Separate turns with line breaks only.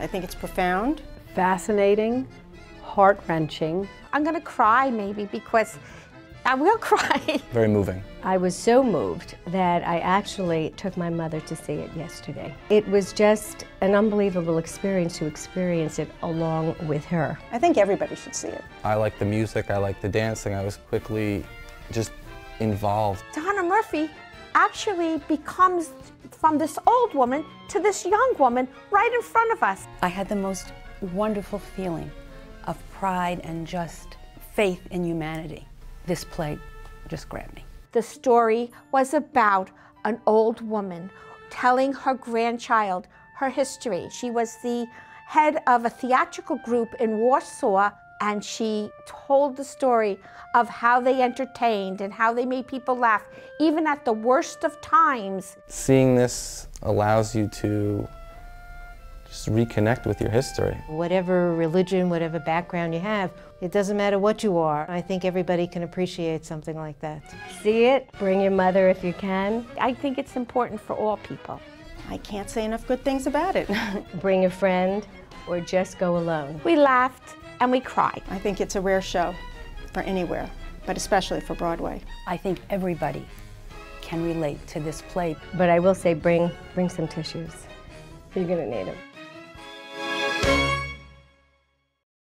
I think it's profound.
Fascinating, heart-wrenching.
I'm gonna cry maybe because I will cry.
Very moving.
I was so moved that I actually took my mother to see it yesterday. It was just an unbelievable experience to experience it along with her.
I think everybody should see it.
I like the music, I like the dancing. I was quickly just involved.
Donna Murphy actually becomes from this old woman to this young woman right in front of us.
I had the most wonderful feeling of pride and just faith in humanity. This play just grabbed me.
The story was about an old woman telling her grandchild her history. She was the head of a theatrical group in Warsaw and she told the story of how they entertained and how they made people laugh, even at the worst of times.
Seeing this allows you to just reconnect with your history.
Whatever religion, whatever background you have, it doesn't matter what you are. I think everybody can appreciate something like that.
See it, bring your mother if you can.
I think it's important for all people.
I can't say enough good things about it.
Bring a friend or just go alone.
We laughed and we cried.
I think it's a rare show for anywhere, but especially for Broadway.
I think everybody can relate to this play.
But I will say bring, bring some tissues. You're gonna need them.